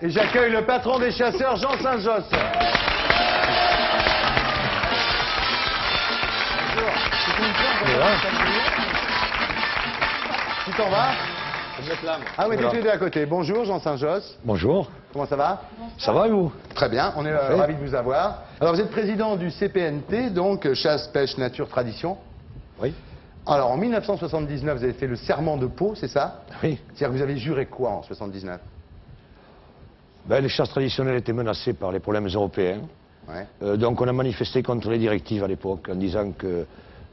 Et j'accueille le patron des chasseurs, Jean Saint-Josse. Tu t'en vas Ah oui, tu es à côté. Bonjour Jean Saint-Josse. Bonjour, Comment ça va ça va et vous Très bien, on est euh, ravis de vous avoir. Alors vous êtes président du CPNT, donc euh, chasse, pêche, nature, tradition. Oui. Alors en 1979, vous avez fait le serment de Pau, c'est ça Oui. C'est-à-dire que vous avez juré quoi en 79 Ben, les chasses traditionnelles étaient menacées par les problèmes européens. Ouais. Euh, donc on a manifesté contre les directives à l'époque en disant que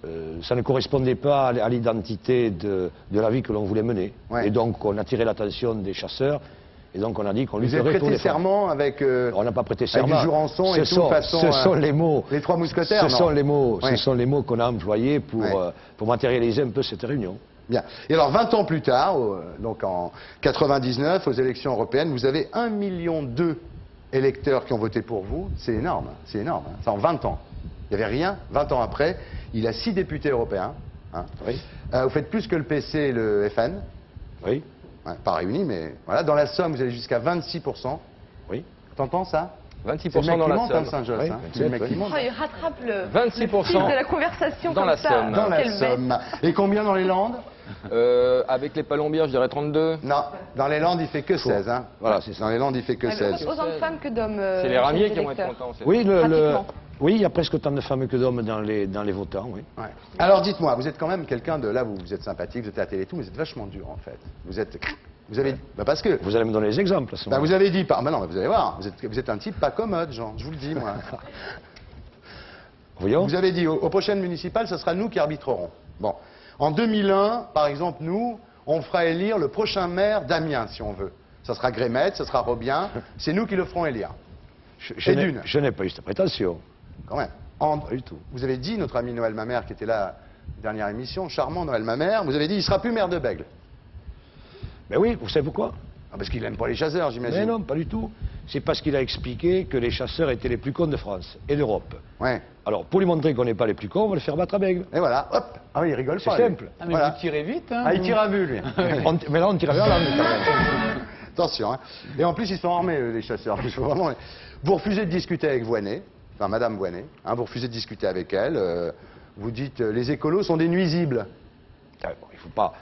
euh, ça ne correspondait pas à l'identité de, de la vie que l'on voulait mener. Ouais. Et donc on a tiré l'attention des chasseurs et donc on a dit qu'on lutterait pour prêté les femmes. serment avec... euh, On n'a pas prêté Avec serment. du Jurançon et tout, sont, façon, ce sont les mots. les trois mousquetaires, Ce non sont les mots. Ouais. Ce sont les mots qu'on a employés pour matérialiser un peu cette réunion. Bien. Et alors 20 ans plus tard, au- donc en 99, aux élections européennes, vous avez 1,2 million d'électeurs qui ont voté pour vous. C'est énorme, hein. c'est énorme. hein. C'est en 20 ans. Il n'y avait rien. 20 ans après, il a 6 députés européens. hein. Oui. Euh, vous faites plus que le PC et le FN. Oui. Ouais, pas réunis, mais voilà. Dans la Somme, vous allez jusqu'à 26%. Oui. T'entends ça? 26% C'est le mec dans la monte, hein, Somme. Saint-Josse. Oui, hein. 27, C'est le mec qui oui. monte. Oh, il rattrape le, 26% le fil de la conversation dans comme la ça. Somme. Dans la. Somme. Et combien dans les Landes? Euh, avec les palombières, je dirais 32. Non, dans les Landes, il fait que 16. Hein. Voilà, c'est. Dans les Landes, il fait que Ouais, 16. mais Autant de femmes que d'hommes. euh, C'est les ramiers qui vont être contents. c'est- Oui, le- oui, il y a presque autant de femmes que d'hommes dans les, dans les votants, oui. Ouais. Alors dites-moi, vous êtes quand même quelqu'un de là, vous, vous êtes sympathique, vous êtes à la télé et tout, mais vous êtes vachement dur en fait. Vous êtes, vous avez, bah parce que, Vous allez me donner les exemples à ce bah vous avez dit, par, bah non, vous allez voir, vous êtes, vous êtes un type pas commode, Jean, je vous le dis moi. Voyons. Vous avez dit, aux, aux prochaines municipales, ce sera nous qui arbitrerons. En 2001, par exemple, nous, on fera élire le prochain maire d'Amiens, si on veut. Ça sera Grémet, ça sera Robien, c'est nous qui le ferons élire, Je, n'ai- d'une. je n'ai pas eu cette prétention. quand même. En- Pas du tout. Vous avez dit, notre ami Noël Mamère, qui était là, dernière émission, charmant Noël Mamère, vous avez dit, il sera plus maire de Bègle. Mais oui, vous savez pourquoi? Ah, parce qu'il n'aime pas les chasseurs, j'imagine. Mais non, pas du tout. C'est parce qu'il a expliqué que les chasseurs étaient les plus cons de France et d'Europe. Ouais. Alors, pour lui montrer qu'on n'est pas les plus cons, on va le faire battre à Bègle. Et voilà, hop. Ah oui, il rigole C'est pas. simple. Ah, mais Voilà. vous tirez vite, hein Ah, il tire à vue, lui. On- mais là, on tire quand même. Attention, hein. Et en plus, ils sont armés, les chasseurs. Vraiment... Vous refusez de discuter avec Voinet, enfin, Madame Voinet, hein, vous refusez de discuter avec elle. euh, vous dites, euh, les écolos sont des nuisibles. Ah, bon, il ne faut, pas-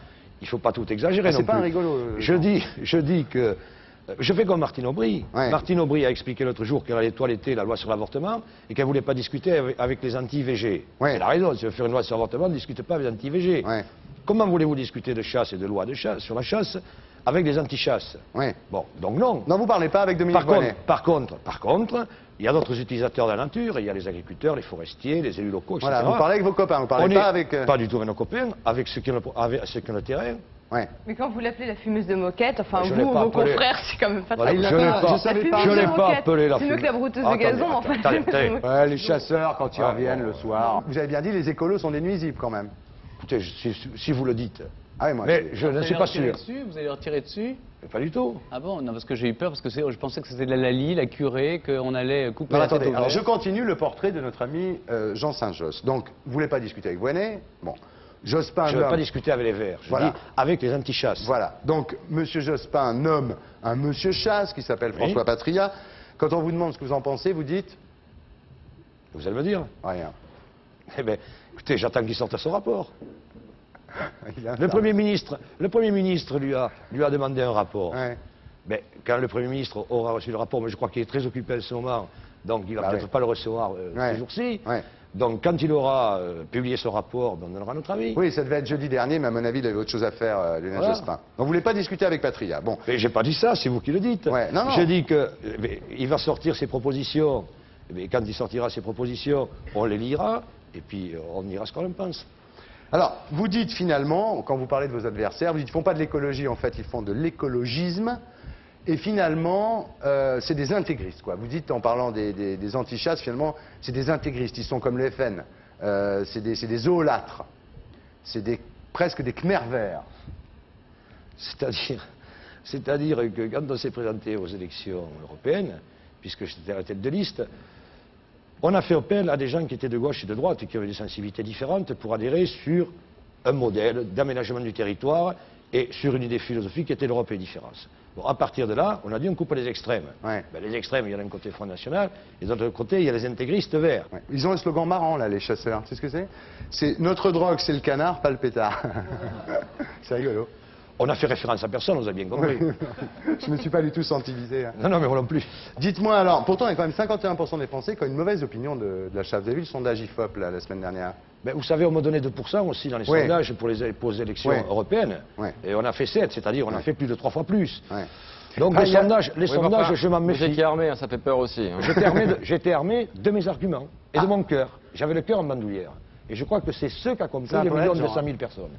il faut pas tout exagérer Ah, non c'est pas plus. un rigolo, euh, je, dis, je dis que... euh, Je fais comme Martine Aubry. Ouais. Martine Aubry a expliqué l'autre jour qu'elle allait toiletter la loi sur l'avortement et qu'elle ne voulait pas discuter avec, avec les anti-VG. Ouais. Elle a raison, si on veut faire une loi sur l'avortement, ne discute pas avec les anti-VG. Ouais. Comment voulez-vous discuter de chasse et de loi de chasse, sur la chasse avec les anti-chasses Ouais. Bon, donc non. Non, vous parlez pas avec Dominique Par contre, par contre, par contre, il y a d'autres utilisateurs de la nature, il y a les agriculteurs, les forestiers, les élus locaux, etc. Voilà, vous parlez avec vos copains, vous parlez On pas avec... euh, Pas du tout avec nos copains, avec ceux qui ont le, avec ceux qui ont le terrain. Ouais. Mais quand vous l'appelez la fumeuse de moquette, enfin Je vous l'ai vos appelé. confrères, c'est quand même pas Voilà, très je l'a n'ai pas- pas, je pas. fumeuse je pas moquette. appelé la C'est mieux que la brouteuse de gazon, attendez, enfin. fumeuse. Ouais, les chasseurs, quand ils Ah, reviennent le soir. Vous avez bien dit, les écolos sont des nuisibles, quand même. Écoutez, si vous le dites. Ah oui, moi, Mais je- ne suis pas sûr. Dessus, vous allez retirer dessus Pas du tout. Ah bon Non, parce que j'ai eu peur, parce que je pensais que c'était la Lali, la curée, qu'on allait couper Non, la attendez, tête alors je continue le portrait de notre ami euh, Jean Saint-Josse. Donc, vous voulez pas discuter avec Voinet Bon. Jospin Je ne veux pas discuter avec les Verts. Je Voilà. dis avec les anti-chasses. Voilà. Donc, Monsieur Jospin nomme un Monsieur Chasse qui s'appelle Oui. François Patria. Quand on vous demande ce que vous en pensez, vous dites Vous allez me dire. rien. Eh bien, écoutez, j'attends qu'il sorte son rapport. Le Premier ministre, le Premier ministre lui, a, lui a demandé un rapport. Ouais. Mais quand le Premier ministre aura reçu le rapport, mais je crois qu'il est très occupé en ce moment, donc il va Bah peut-être ouais. pas le recevoir euh, Ouais. ces jours-ci. Donc quand il aura euh, publié son rapport, ben, on donnera notre avis. Oui, ça devait être jeudi dernier, mais à mon avis, il avait autre chose à faire, euh, Lionel Voilà. Jospin. Donc, vous voulez pas discuter avec Patria. Bon. Mais j'ai pas dit ça, c'est vous qui le dites. Ouais, non, non. J'ai dit que euh, va sortir ses propositions. Mais quand il sortira ses propositions, on les lira et puis on dira ce qu'on en pense. Alors, vous dites finalement, quand vous parlez de vos adversaires, vous dites qu'ils font pas de l'écologie, en fait, ils font de l'écologisme. Et finalement, euh, c'est des intégristes, quoi. Vous dites, en parlant des, des, antichasses, finalement, c'est des intégristes. Ils sont comme le FN. Euh, c'est des, des zoolâtres. C'est presque des khmers verts. C'est-à-dire, c'est-à-dire que quand on s'est présenté aux élections européennes, puisque j'étais à la tête de liste, on a fait appel à des gens qui étaient de gauche et de droite et qui avaient des sensibilités différentes pour adhérer sur un modèle d'aménagement du territoire et sur une idée philosophique qui était l'Europe et les différences. Bon, à partir de là, on a dit on coupe les extrêmes. Ouais. Ben, les extrêmes, il y a d'un côté Front National, et de l'autre côté, il y a les intégristes verts. Ouais. Ils ont un slogan marrant, là, les chasseurs. Tu sais ce que c'est? C'est notre drogue, c'est le canard, pas le pétard. c'est rigolo. On a fait référence à personne, vous avez bien compris. Je ne me suis pas du tout senti visé. hein. non, non, mais moi non plus. Dites-moi alors, pourtant, il y a quand même 51% des Français qui ont une mauvaise opinion de, de la chasse. Vous avez vu le sondage IFOP, là, la semaine dernière Ben, vous savez, on m'a donné 2% aussi dans les Ouais. sondages pour les, pour les élections Ouais. européennes. Ouais. Et on a fait 7, c'est-à-dire on a fait plus de trois fois plus. Donc Ah, les a- sondages, les Oui, sondages je m'en Vous méfie. étiez armé, hein, ça fait peur aussi. hein. J'étais armé, de- j'étais armé de mes arguments et Ah. de mon cœur. J'avais le cœur en bandoulière. Et je crois que c'est ce qu'a compris les millions de 100 hein. 000 personnes.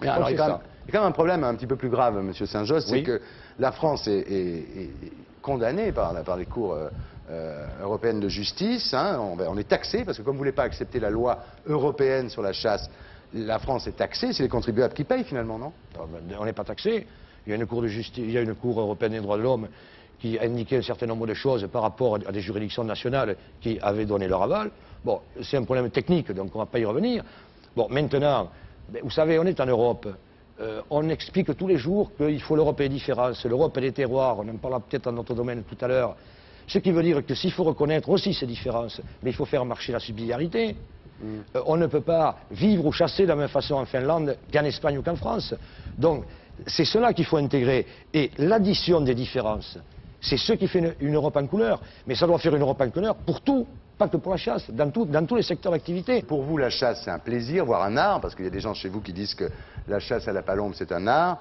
Mais alors, il y, a c'est quand même, ça. Il y a quand même un problème un petit peu plus grave, Monsieur Saint-Just, c'est Oui. que la France est, est- est condamnée par, les cours euh, euh, européennes de justice. hein. on, est taxé parce que comme vous ne voulez pas accepter la loi européenne sur la chasse, la France est taxée. C'est les contribuables qui payent finalement, non? On n'est pas taxé. Il y a une cour de justice, il y a une cour européenne des droits de l'homme qui indiquait un certain nombre de choses par rapport à des juridictions nationales qui avaient donné leur aval. Bon, c'est un problème technique, donc on ne va pas y revenir. Bon, maintenant, ben, vous savez, on est en Europe. Euh, on explique tous les jours qu'il faut l'Europe et les différences, l'Europe et les terroirs, on en parlera peut-être dans notre domaine tout à l'heure. Ce qui veut dire que s'il faut reconnaître aussi ces différences, mais il faut faire marcher la subsidiarité. Euh, on ne peut pas vivre ou chasser de la même façon en Finlande qu'en Espagne ou qu'en France. Donc, c'est cela qu'il faut intégrer. Et l'addition des différences, c'est ce qui fait une, une Europe en couleur. Mais ça doit faire une Europe en couleur pour tout, pas que pour la chasse, dans, tout- dans tous les secteurs d'activité. Pour vous, la chasse, c'est un plaisir, voire un art, parce qu'il y a des gens chez vous qui disent que la chasse à la palombe, c'est un art.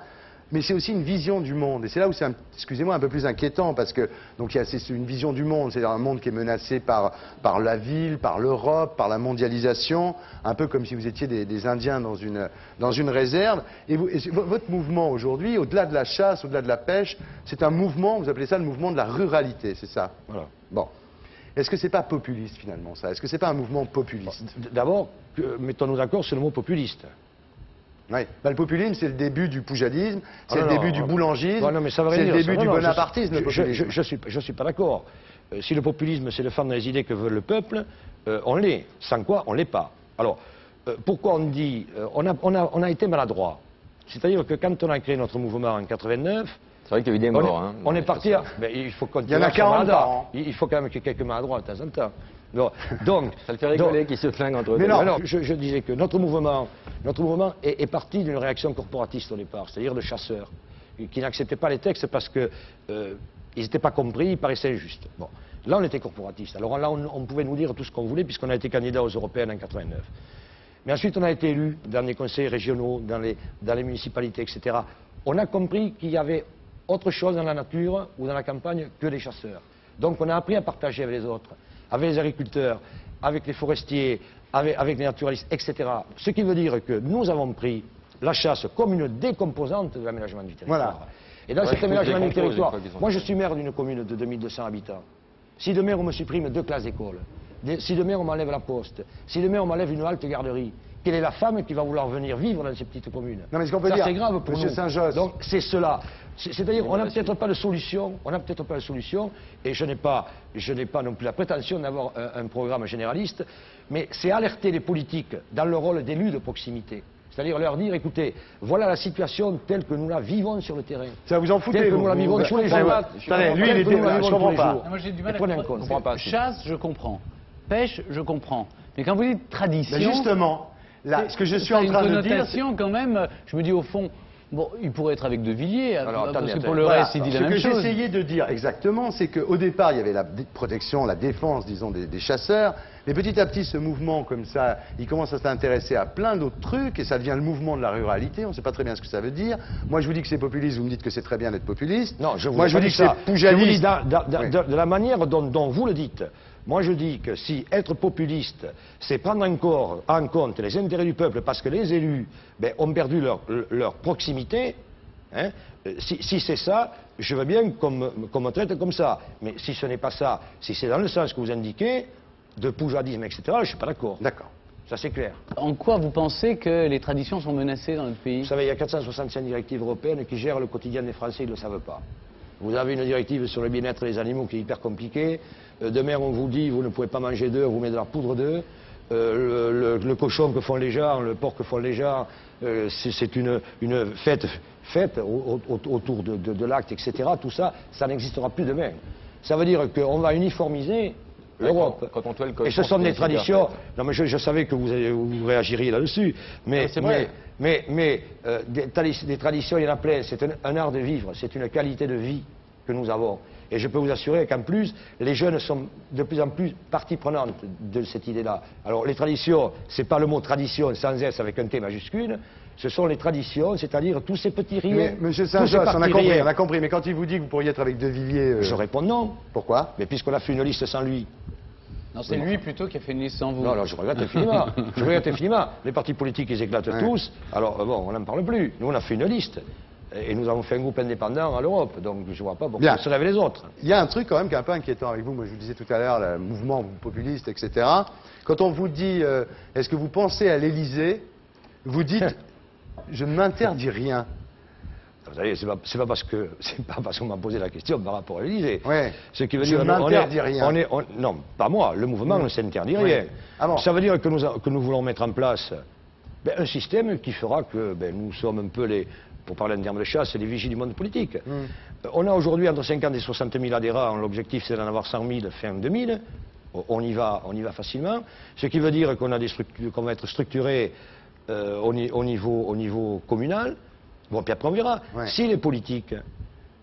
Mais c'est aussi une vision du monde. Et c'est là où c'est, un- excusez-moi, un peu plus inquiétant, parce que donc il y a c'est une vision du monde, c'est-à-dire un monde qui est menacé par, par la ville, par l'Europe, par la mondialisation, un peu comme si vous étiez des, des Indiens dans une, dans une réserve. Et, vous- et c'est- vo- votre mouvement aujourd'hui, au-delà de la chasse, au-delà de la pêche, c'est un mouvement, vous appelez ça le mouvement de la ruralité, c'est ça? Voilà. Bon. Est-ce que c'est pas populiste finalement ça? Est-ce que c'est pas un mouvement populiste? D- D'abord, mettons-nous d'accord sur le mot populiste. Oui. Bah, le populisme, c'est le début du poujadisme, c'est Ah le non, début non, du boulangisme, c'est le début ça. du Non, non, je- bonapartisme, le je, je, populisme. je, suis, je suis pas d'accord. Euh, si le populisme, c'est défendre les idées que veut le peuple, euh, on l'est. Sans quoi, on l'est pas. Alors, euh, pourquoi on dit... on, a, on, a, on a été maladroit? C'est-à-dire que quand on a créé notre mouvement en 89, C'est vrai qu'il y a eu des on est, morts. hein, on est parti... À, il faut Il y en a continuer à 40 être par maladroit. an. Il, il faut quand même qu'il y ait quelques maladroits de temps en temps. Non, donc, Ça le fait rigoler qu'ils se flinguent entre eux. Mais non. alors, je, je disais que notre mouvement, notre mouvement est, est parti d'une réaction corporatiste au départ, c'est-à-dire de chasseurs, qui n'acceptaient pas les textes parce qu'ils n'étaient pas compris, ils paraissaient injustes. Bon. Là, on était corporatiste. Alors là, on, on pouvait nous dire tout ce qu'on voulait, puisqu'on a été candidat aux européennes en 89. Mais ensuite, on a été élu dans les conseils régionaux, dans les, dans les municipalités, etc. On a compris qu'il y avait autre chose dans la nature ou dans la campagne que les chasseurs. Donc, on a appris à partager avec les autres, avec les agriculteurs, avec les forestiers, avec, avec les naturalistes, etc. Ce qui veut dire que nous avons pris la chasse comme une décomposante de l'aménagement du territoire. Voilà. Et dans Ouais, cet aménagement du territoire, moi je suis maire d'une commune de 2200 habitants. Si demain on me supprime deux classes d'école, si demain on m'enlève la poste, si demain on m'enlève une halte garderie, quelle est la femme qui va vouloir venir vivre dans ces petites communes? Non, mais ce qu'on peut Ça, dire, c'est grave pour Monsieur nous. Saint-Josse. Donc c'est cela. C'est- C'est-à-dire on n'a peut-être pas de solution, on n'a peut-être pas de solution, et je n'ai pas, je n'ai pas non plus la prétention d'avoir un, un programme généraliste, mais c'est alerter les politiques dans le rôle d'élus de proximité. C'est-à-dire leur dire, écoutez, voilà la situation telle que nous la vivons sur le terrain. Ça vous en foutez Telle que vous, nous la vous- vivons vous- tous les jours. lui, il était... Je comprends pas. Moi, j'ai du mal à en compte. pas. Chasse, je comprends. Pêche, je comprends. Mais quand vous dites tradition, Mais justement, là, ce que je suis en train une de dire... c'est- connotation quand même. Je me dis au fond, bon, il pourrait être avec De Villiers, Alors, parce que pour le Voilà. reste, il dit Ce la même que chose. j'essayais de dire exactement, c'est qu'au départ, il y avait la protection, la défense, disons, des, des chasseurs. Mais petit à petit, ce mouvement, comme ça, il commence à s'intéresser à plein d'autres trucs et ça devient le mouvement de la ruralité. On ne sait pas très bien ce que ça veut dire. Moi, je vous dis que c'est populiste, vous me dites que c'est très bien d'être populiste. Non, je vous Moi, je vous dis que c'est Je vous dis poujaliste. Oui. de, de la manière dont, dont vous le dites. Moi, je dis que si être populiste, c'est prendre encore en compte les intérêts du peuple, parce que les élus ben, ont perdu leur, leur proximité, hein, euh, si, si c'est ça, je veux bien qu'on me, qu'on me traite comme ça. Mais si ce n'est pas ça, si c'est dans le sens que vous indiquez, de poujadisme, etc., je ne suis pas d'accord. D'accord. Ça, c'est clair. En quoi vous pensez que les traditions sont menacées dans notre pays? Vous savez, il y a 465 directives européennes qui gèrent le quotidien des Français, ils ne le savent pas. Vous avez une directive sur le bien-être des animaux qui est hyper compliquée. Euh, demain, on vous dit, vous ne pouvez pas manger d'œufs, vous mettez de la poudre d'œufs. Euh, le, le- le cochon que font les gens, le porc que font les gens, euh, c'est une, une fête, fête au- au- au- autour de, de- de l'acte, etc. Tout ça, ça n'existera plus demain. Ça veut dire qu'on va uniformiser l'Europe. on Et ce sont des traditions. Non, mais je, je savais que vous, allez- vous réagiriez là-dessus. Mais, mais, mais, euh, des, tradi- des traditions, il y en a plein. C'est un, un art de vivre. C'est une qualité de vie que nous avons. Et je peux vous assurer qu'en plus, les jeunes sont de plus en plus partie prenante de cette idée-là. Alors, les traditions, c'est pas le mot tradition sans S avec un T majuscule. Ce sont les traditions, c'est-à-dire tous ces petits riens. Mais, Monsieur Saint-Josse, on a compris, on a compris. Mais quand il vous dit que vous pourriez être avec De Villiers, euh, Je réponds non. pourquoi? Mais puisqu'on a fait une liste sans lui, Non, c'est lui plutôt qui a fait une liste sans vous. Non, non, je regrette infiniment. je regrette infiniment. Les partis politiques, ils éclatent Ouais. tous. Alors, euh, bon, on n'en parle plus. Nous, on a fait une liste. Et nous avons fait un groupe indépendant à l'Europe. Donc, je ne vois pas pourquoi Bien. se lèvent les autres. Il y a un truc quand même qui est un peu inquiétant avec vous. Moi, je vous disais tout à l'heure, le mouvement populiste, etc. Quand on vous dit, euh, est-ce que vous pensez à l'Élysée Vous dites, je ne m'interdis rien. Vous savez, c'est pas, pas parce que c'est pas parce qu'on m'a posé la question par rapport à l'Élysée. Ce qui veut dire, on est- m'interdis rien. on est- on- non, pas moi. Le mouvement ne s'interdit Oui. rien. Ah. Ça veut dire que nous, a- que nous voulons mettre en place ben, un système qui fera que ben, nous sommes un peu les, pour parler en termes de chasse, les vigies du monde politique. Hmm. Euh, On a aujourd'hui entre 50 et 60 000 adhérents. L'objectif, c'est d'en avoir 100 000 fin 2000. On- On y va, on y va facilement. Ce qui veut dire qu'on qu'on va être structuré euh, au, ni- au niveau, au niveau communal. Bon, puis après on verra. Ouais. Si les politiques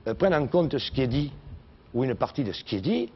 euh, prennent en compte ce qui est dit, ou une partie de ce qui est dit,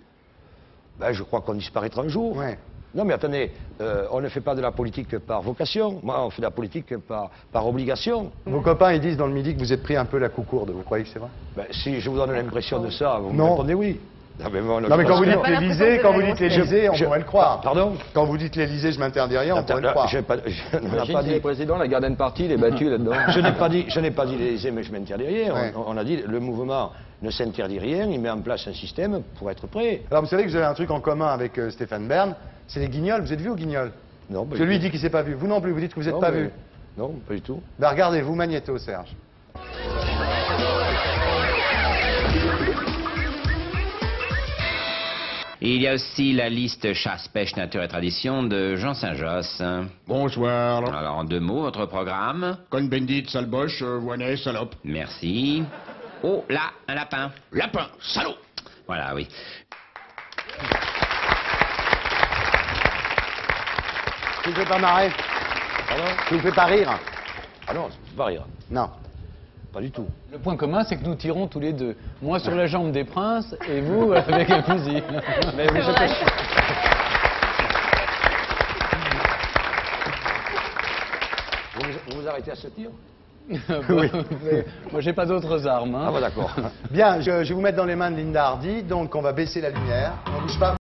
ben, je crois qu'on disparaîtra un jour. Ouais. Non, mais attendez, euh, on ne fait pas de la politique par vocation. Moi, on fait de la politique par, par obligation. Vos copains, ils disent dans le midi que vous êtes pris un peu la coucourde. Vous croyez que c'est vrai? Ben, si je vous donne l'impression de ça, vous Non. me répondez oui. Non, mais, bon, Non, mais quand vous je dites que quand vous dites l'Élysée, on Je- pourrait le croire. Pardon Quand vous dites l'Élysée, je m'interdis rien, on pourrait le croire. pas- je n'ai Imagine pas dit. le président, la Garden Party, il est battu là-dedans. Je n'ai pas dit, je n'ai pas dit l'Élysée, mais je m'interdis rien. Ouais. On, on a dit le mouvement ne s'interdit rien, il met en place un système pour être prêt. Alors vous savez que vous avez un truc en commun avec euh, Stéphane Bern, c'est les guignols. Vous êtes vu aux guignols Non, du lui dit qu'il s'est pas vu. Vous non plus, vous dites que vous n'êtes pas mais- vu. Non, pas du tout. Ben regardez, vous Magnéto, Serge. Et il y a aussi la liste chasse, pêche, nature et tradition de Jean Saint-Josse. Bonsoir. Alors, en deux mots, votre programme Cohn-Bendit, Salboche, euh, Voinet, salope. Merci. Oh, là, un lapin. Lapin, salaud. Voilà, oui. Tu ne fais pas marrer? Tu ne fais pas rire? Ah non, c'est pas rire. Non. Pas du tout. Le point commun, c'est que nous tirons tous les deux. Moi sur la jambe des princes et vous avec un fusil. Mais C'est vrai. Vous, vous vous arrêtez à ce tir? Oui. Moi, j'ai pas d'autres armes. hein. Ah bah d'accord. Bien, je, je vais vous mettre dans les mains de Linda Hardy, donc on va baisser la lumière. On bouge pas.